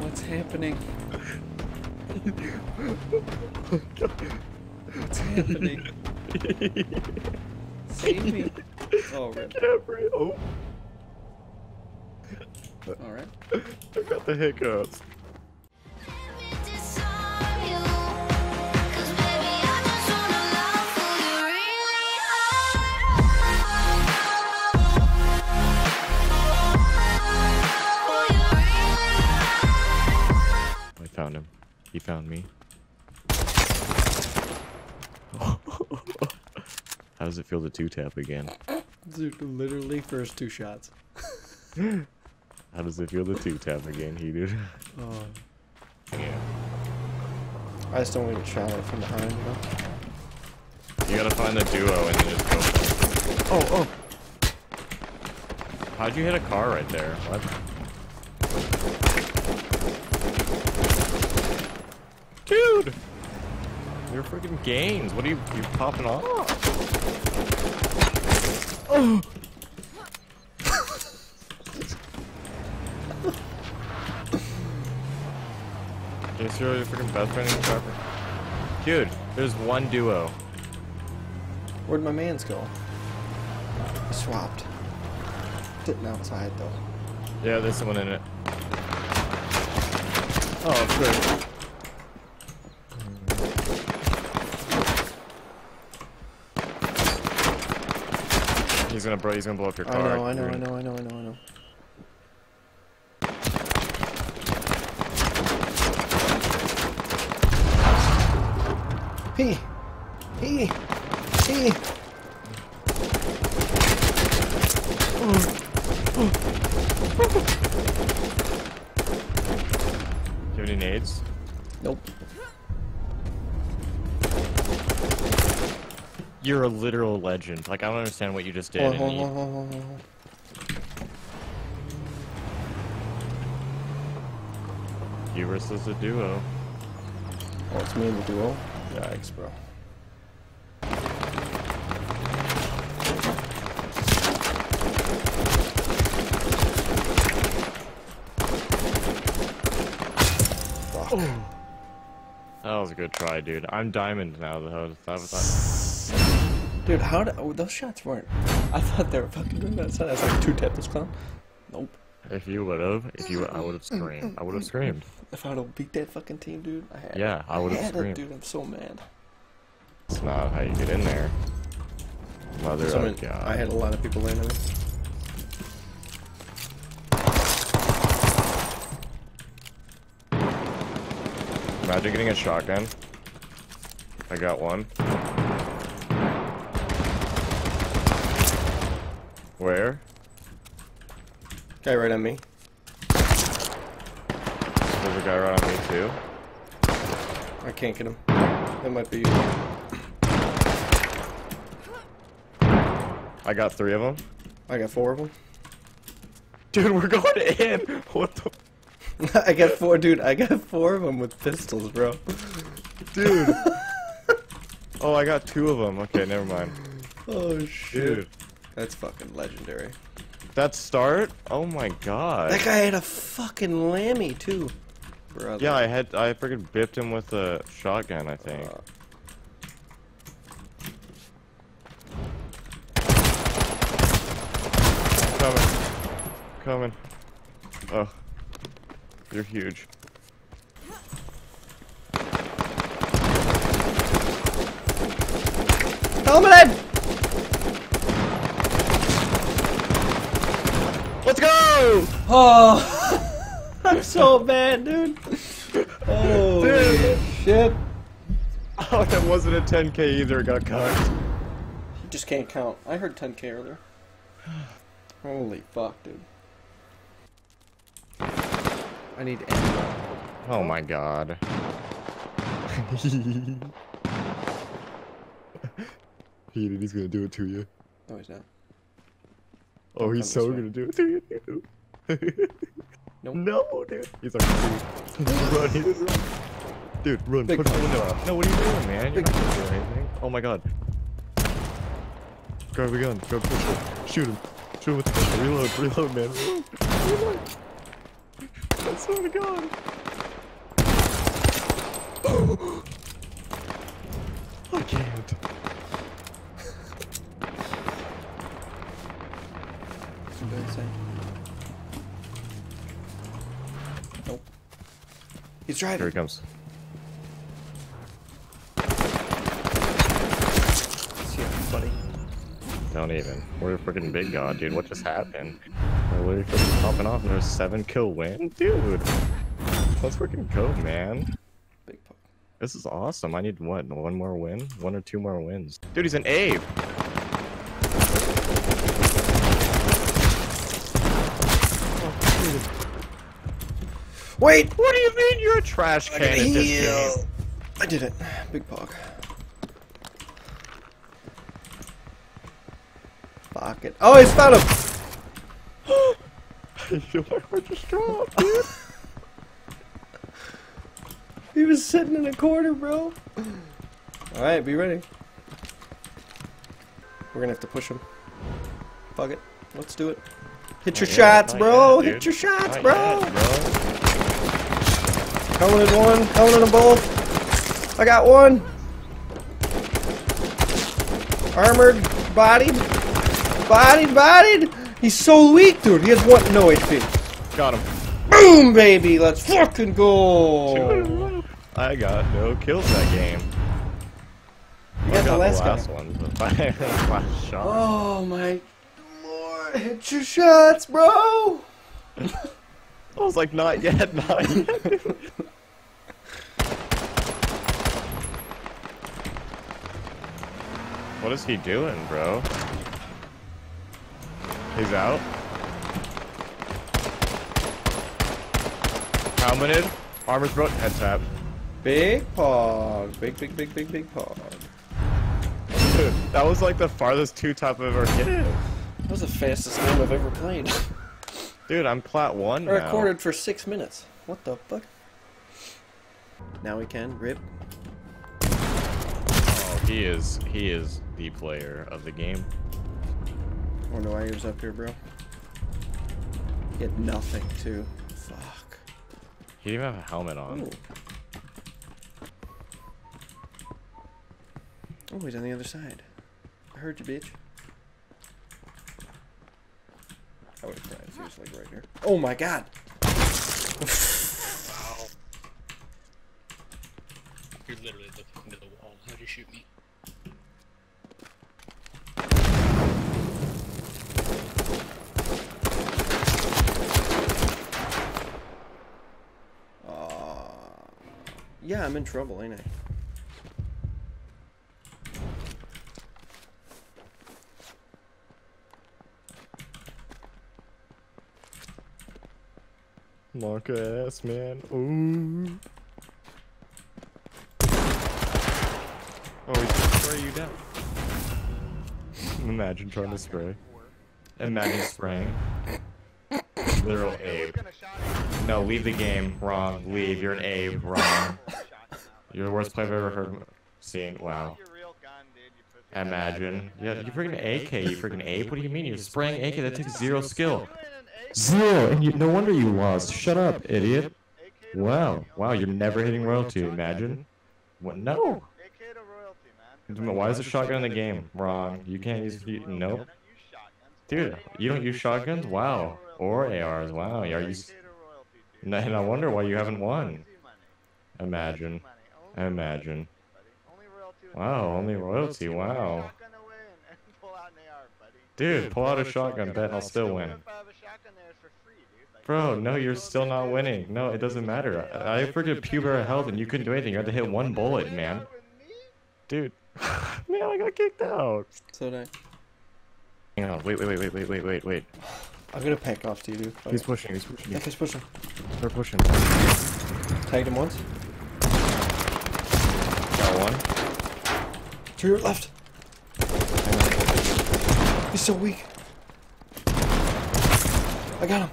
What's happening? What's happening? Save me. Oh, rip. Can't breathe. Oh, Alright. I got the hiccups. He found me. How does it feel to two tap again? Dude, literally first two shots. How does it feel to two tap again, heated? Oh. Yeah. I just don't want to try it from behind, you know? You gotta find the duo and then just go. Oh, oh. How'd you hit a car right there? What? Dude! You're freaking gains. What are you you popping off? Oh. Is your freaking best friend in the car? Dude, there's one duo. Where'd my mans go? I swapped. Sitting outside, though. Yeah, there's someone in it. Oh, good. Gonna bro. He's gonna blow up your I know, I know, You're I know, I know, I know, I know. He! He! He! Do you have any nades? Nope. You're a literal legend. Like I don't understand what you just did. Hold and on, you- hold on, hold on, hold. You versus a duo. Oh, it's me and the duo? Yikes, bro. That was a good try, dude. I'm diamond now, though. That was that. Dude, how did oh, those shots weren't? I thought they were fucking doing that. So I was like two tap this clown. Nope. If you would have, if you, I would have screamed. I would have screamed. If I would have beat that fucking team, dude, I had. Yeah, I would've had it, screamed. dude. I'm so mad. It's not how you get in there. Mother So, I, of mean, God. I had a lot of people landing. me. Imagine getting a shotgun. I got one. Where? Guy right on me. There's a guy right on me too. I can't get him. That might be you. I got three of them. I got four of them. Dude, we're going in. What the? I got four, dude. I got four of them with pistols, bro. Dude. oh, I got two of them. Okay, never mind. Oh shit. Dude, That's fucking legendary. that start? Oh my god. That guy had a fucking lammy too. Brother. Yeah, I had I freaking bipped him with a shotgun. I think. Uh, Coming. Coming. Oh. You're huge. Helmet in! Oh, oh. I'm so bad, dude. Oh Dude. shit! Oh, that wasn't a 10k either. It got cut. You just can't count. I heard 10k earlier. Holy fuck, dude. I need ammo. Oh my god. he, he's gonna do it to you. No, he's not. Oh, he's so way. gonna do it. Nope. No, dude. He's like, dude. run, he just run. Dude, run. Big Put the window up. No, what are you doing, man? You're Big not gonna do anything. Oh my god. Grab a gun. Grab a pistol. Shoot him. Shoot him with the pistol. Reload. Reload, man. Reload. Reload. swear to God. I can't. What did I say? Nope. He's Here he driving. comes. See ya, buddy. Don't even. We're a freaking big god, dude. What just happened? We're literally popping off and there's seven kill win? Dude! Let's freaking go, man. Big puck. This is awesome. I need what? One more win? One or two more wins. Dude, he's an ape! Wait! What do you mean you're a trash I can at this heal. game? I did it. Big pog. Fuck it. Oh, he's found him! Heart just dropped, dude. He was sitting in a corner, bro. Alright, be ready. We're gonna have to push him. Fuck it. Let's do it. Hit your yet, shots, not bro! yet, Hit your shots, Not bro! yet, bro. Coming in one, coming in them both. I got one. Armored, bodied, bodied, bodied. He's so weak, dude. He has one, no HP. Got him. Boom, baby. Let's fucking go. I got no kills that game. You I got the last the guy. last one, last shot. Oh my lord. Hit your shots, bro. I was like, not yet, not yet. What is he doing, bro? He's out. Helmeted. Armor's broke. Head tap. Big pog. Big, big, big, big, big pog. Dude, that was like the farthest two tap I've ever hit. That was the fastest game I've ever played. Dude, I'm plat one I now. recorded for six minutes. What the fuck? Now we can rip. Oh, he is. He is the player of the game. Oh no, wires up here, bro. He had nothing too. Fuck. He didn't even have a helmet on. Oh. Oh, he's on the other side. I heard you, bitch. I would have cried if he was like right here. Oh my god! wow. You're literally looking into the wall. How'd you shoot me? Yeah, I'm in trouble, ain't I? Monk ass, man. Ooh. Oh, he's gonna spray you down. Imagine trying to spray. Imagine spraying. Literal ape. No, leave the game. Wrong. Leave. You're an ape. Wrong. You're the worst player I've ever heard. Seen. Wow. Imagine. Yeah, you freaking AK, you freaking ape. What do you mean? You're spraying AK. That takes zero skill. Zero. And you, no wonder you lost. Shut up, idiot. Wow. Wow, you're never hitting royalty. Imagine. What? No. Why is a shotgun in the game? Wrong. You can't use. You, nope. Dude, you don't use shotguns? Wow. Or ARs. Wow. Are you? and I wonder why you haven't won. Imagine. I imagine. Wow, only royalty. Wow. Dude, pull out a shotgun bet and I'll still win. Bro, no, you're still not winning. No, it doesn't matter. I I freaking puber health and you couldn't do anything. You had to hit one bullet, man. Dude. man, I got kicked out. So did I. Hang on, wait, wait, wait, wait, wait, wait, wait, wait. I'm gonna pack off to you, dude. He's pushing, he's pushing. That guy's pushing. They're pushing. Tagged him once. One. To your left. He's so weak. I got him.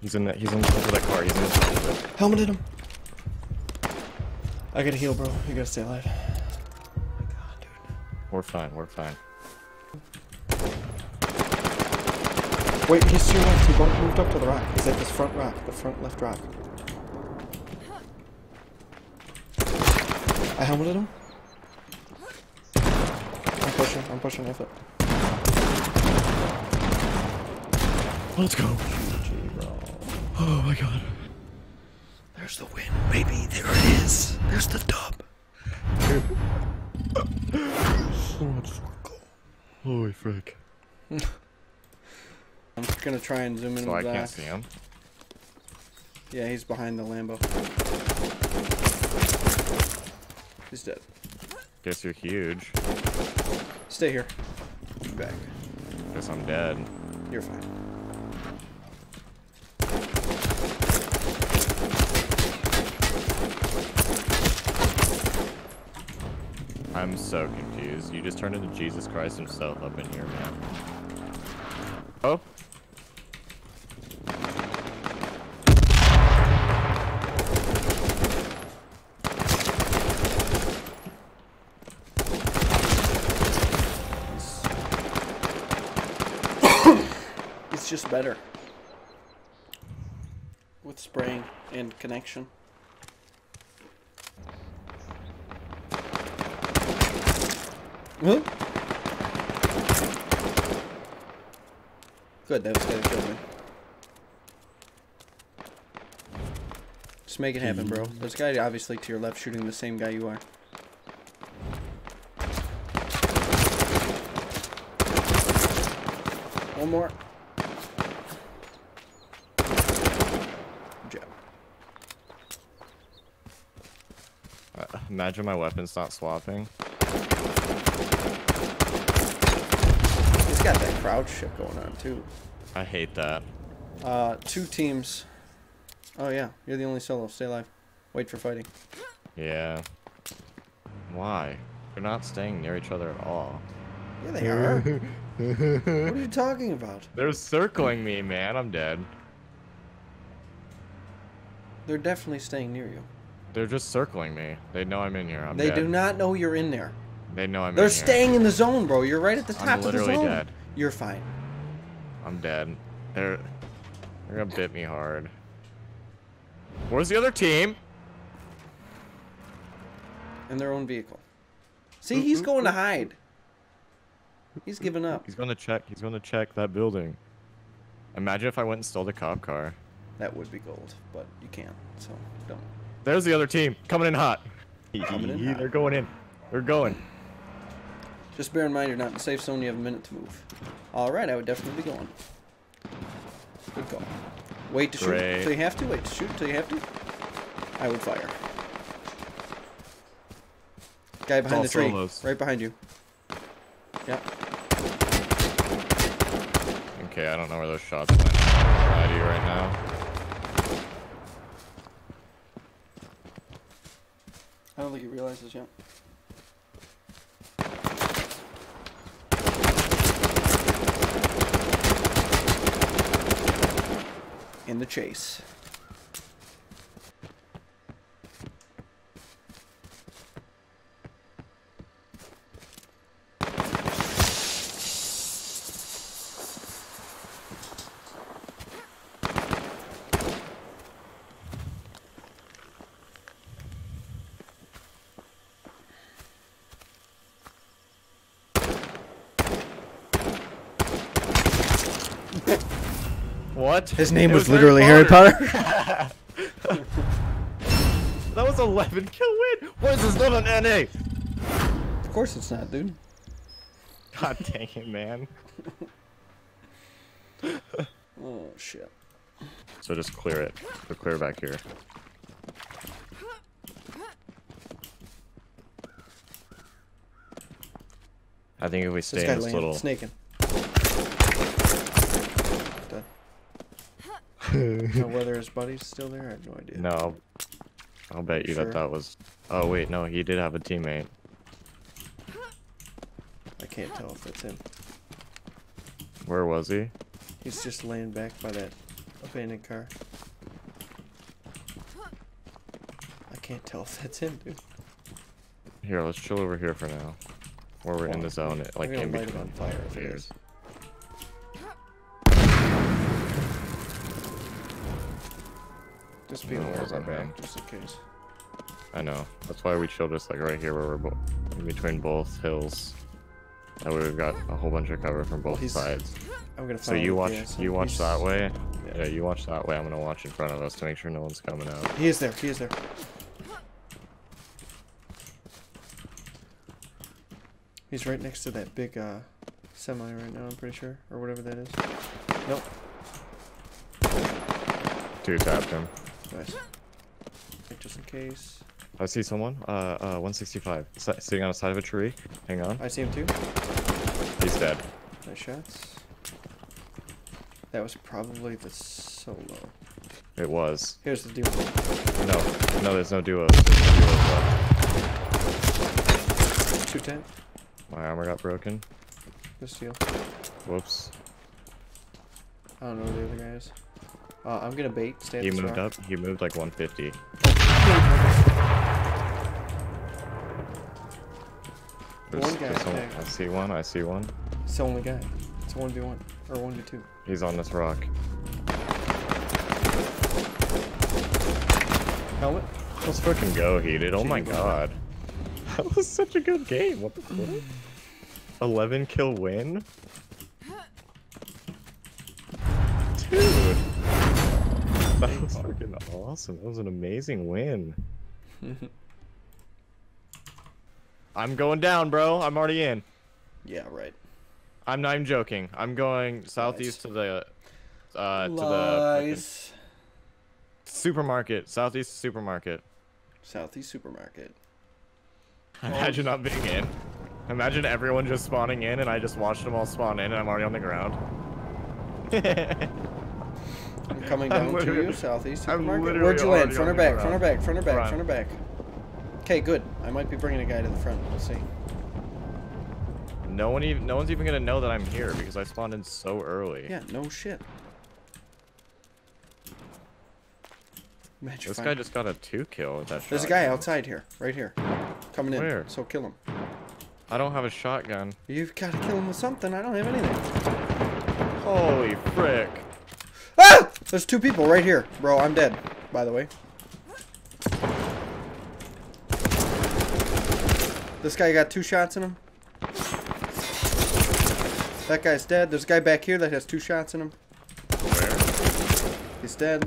He's in that, he's in over that car. He's in the of it. Helmeted him. I gotta heal, bro. You gotta stay alive. Oh my god, dude. We're fine, we're fine. Wait, he's to your left. He moved up to the rock. He's at this front rock, the front left rock. Helmeted him. I'm pushing. I'm pushing with it. Let's go. GG, bro. Oh my god. There's the win, baby. There it is. There's the dub. So much go. Holy frick. I'm just gonna try and zoom in So I with can't see him. Yeah, he's behind the Lambo. He's dead. Guess you're huge. Stay here. Be back. Guess I'm dead. You're fine. I'm so confused. You just turned into Jesus Christ himself up in here, man. Oh. It's just better. With spraying and connection. Huh? Good, that was gonna kill me. Just make it happen, bro. There's a guy obviously to your left shooting the same guy you are. One more. Good job. Uh, imagine my weapons not swapping. He's got that crouch shit going on too. I hate that. Uh, two teams. Oh yeah, you're the only solo. Stay alive. Wait for fighting. Yeah. Why? They're not staying near each other at all. Yeah, they are. what are you talking about? They're circling me, man. I'm dead. They're definitely staying near you. They're just circling me. They know I'm in here. I'm they dead. do not know you're in there. They know I'm They're in here. staying in the zone, bro. You're right at the I'm top of the literally zone. dead. You're fine. I'm dead. They're they're gonna bit me hard. Where's the other team? In their own vehicle. See, he's going to hide. He's giving up. He's gonna check. He's gonna check that building. Imagine if I went and stole the cop car. That would be gold, but you can't, so don't. There's the other team coming in hot. Coming in. They're going in. They're going. Just bear in mind you're not in the safe zone. You have a minute to move. All right, I would definitely be going. Good call. Wait to shoot Great. until you have to. Wait to shoot until you have to. I would fire. Guy behind the tree, solos. right behind you. Yep. Okay, I don't know where those shots went. Lie to you right now. I don't think he realizes yet. In the chase. What? His name It was, literally Harry Potter. That was 11 kill win. What is this? Not an NA. of course it's not, dude. God dang it, man. Oh shit. So just clear it. So clear back here. I think if we This stay guy in this little, snaking. Dead. know whether his buddy's still there? I have no idea. no, I'll bet you Sure. that that was. Oh wait, no, he did have a teammate. I can't tell if that's him. Where was he? He's just laying back by that abandoned car. I can't tell if that's him, dude. Here, let's chill over here for now. Where we're in the zone, like I'm gonna in light between. on fire Just be No, not bad. just in case. I know. That's why we chilled just like right here where we're bo- in between both hills. That way we've got a whole bunch of cover from both he's- sides. I'm gonna. So you watch you watch that way. yeah. Yeah, you watch that way. I'm gonna watch in front of us to make sure no one's coming out. He is there. He is there. He's right next to that big uh, semi right now. I'm pretty sure, or whatever that is. Nope. Two tapped him. Nice. Just in case. I see someone. Uh, uh, 165. Si- sitting on the side of a tree. Hang on. I see him too. He's dead. Nice shots. That was probably the solo. It was. Here's the duo. No, no, there's no duos. There's no duos left. Two ten. My armor got broken. This deal. Whoops. I don't know who the other guy is. Uh, I'm gonna bait. Stay He moved rock. up. He moved like 150. There's, One guy someone- I see one. I see one. It's the only guy. It's one v one or one v two. He's on this rock. Helmet. Let's fucking go, heated. Oh my god. That was such a good game. What the fuck? 11 kill win? That was freaking awesome. That was an amazing win. I'm going down, bro. I'm already in. Yeah, right. I'm not even joking. I'm going southeast to the uh to the supermarket. Southeast supermarket. Southeast supermarket. Imagine not being in. Imagine everyone just spawning in and I just watched them all spawn in and I'm already on the ground. I'm coming I'm down to you, southeast I'm supermarket. Where'd you land? Front or back? Front or back? Front or back? Front. Or back? Okay, good. I might be bringing a guy to the front. We'll see. no one even no one's even gonna know that I'm here because I spawned in so early. Yeah, no shit. Imagine This if guy just got a two kill with that There's a guy outside here, right here, coming in. Where? So kill him. I don't have a shotgun. You've got to kill him with something. I don't have anything. Holy frick. There's two people right here, bro. I'm dead. By the way. This guy got two shots in him. That guy's dead. There's a guy back here that has two shots in him. Where? He's dead.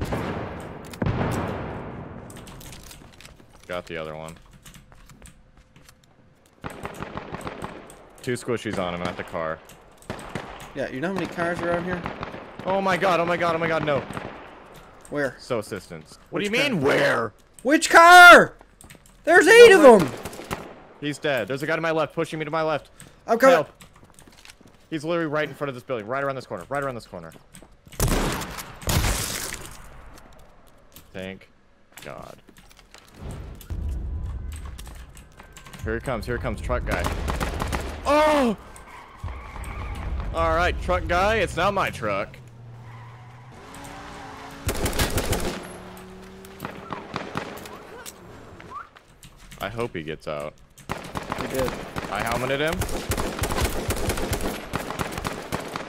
Got the other one. Two squishies on him at the car. Yeah, you know how many cars are out here? Oh my god, oh my god, oh my god, no. Where? So assistance. What Which do you mean, car? where? Which car? There's eight of them. He's dead. There's a guy to my left, pushing me to my left. I'm coming. Help. He's literally right in front of this building, right around this corner, right around this corner. Thank God. Here he comes, here he comes, truck guy. Oh! Alright, truck guy, it's now my truck. I hope he gets out. He did. I helmeted him.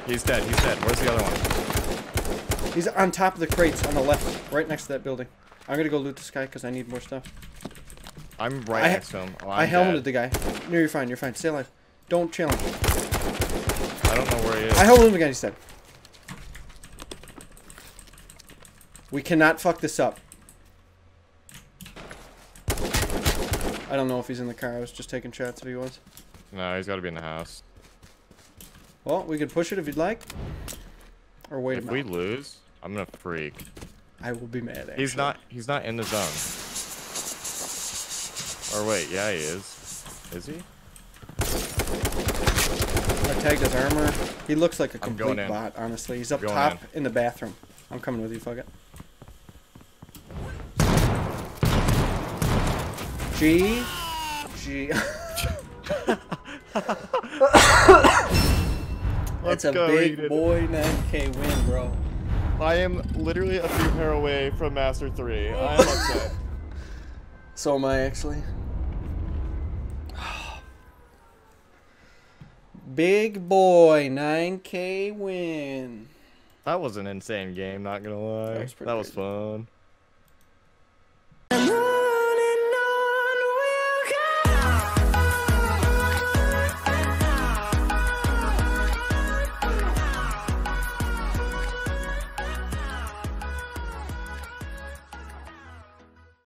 He's dead, he's dead. Where's the other one? He's on top of the crates on the left, right next to that building. I'm gonna go loot this guy because I need more stuff. I'm right I- next to him. Oh, i helmeted dead. the guy. No, you're fine. You're fine. Stay alive. Don't challenge. I don't know where he is. I helmeted the guy. He's dead. We cannot fuck this up. I don't know if he's in the car. I was just taking shots if he was. No, he's got to be in the house. Well, we could push it if you'd like. Or wait if we lose, I'm gonna freak. I will be mad. Actually. He's not. He's not in the zone. Or wait, yeah, he is. Is he? I tagged his armor. He looks like a complete bot, honestly. He's up top in. the bathroom. I'm coming with you, fuck it. G. G. Let's That's a go, big Eden. boy 9k win, bro. I am literally a few hair away from Master Three. I am upset. So am I, actually. Big boy 9k win. that was an insane game. Not gonna lie. That was that was crazy. fun.